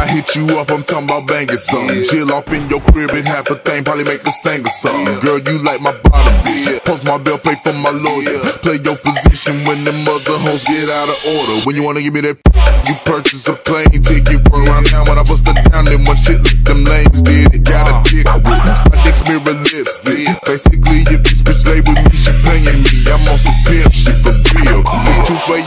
I hit you up, I'm talking about banging something. Chill off in your crib and half a thing, probably make a sting or something. Girl, you like my bottom bitch. Post my bill, play for my lawyer. Play your position when the mother hoes get out of order. When you wanna give me that, you purchase a plane ticket. Run around town when I bust it down, then one shit like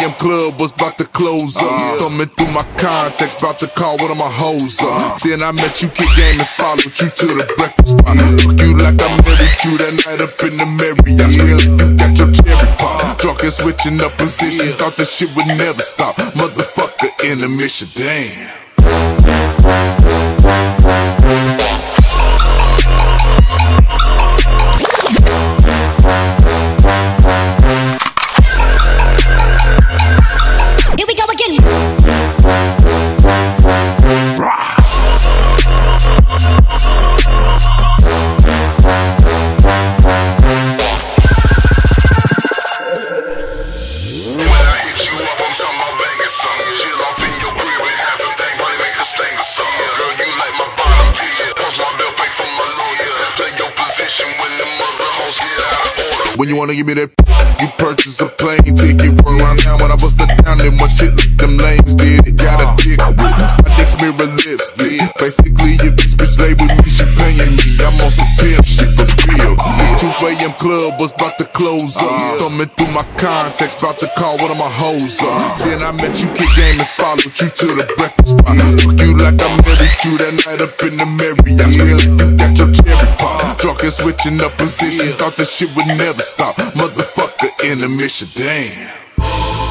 a.m. club was about to close up. Uh. Thumbing through my contacts, about to call one of my hoes up. Then I met you, kid game, and followed you to the breakfast spot. Fuck you like I married you that night up in the Marriott. Like you got your cherry pop. Drunk and switching up position, thought this shit would never stop. Motherfucker in the mission, damn. When you wanna give me that, you purchase a plane ticket. Run around town when I bust it down, then one shit like them lames did it. Got a dick with my dick's mirror lipstick. Basically, if this bitch lay with me, she paying me. I'm on some pimp shit for real. This 2 a.m. club was about to close up. Uh. Thumbing through my contacts, about to call one of my hoes up. Then I met you, kick game, and followed you to the breakfast spot. Fuck you like I married you that night up in the Marriott. And switching up position, thought this shit would never stop. Motherfucker in the mission, damn.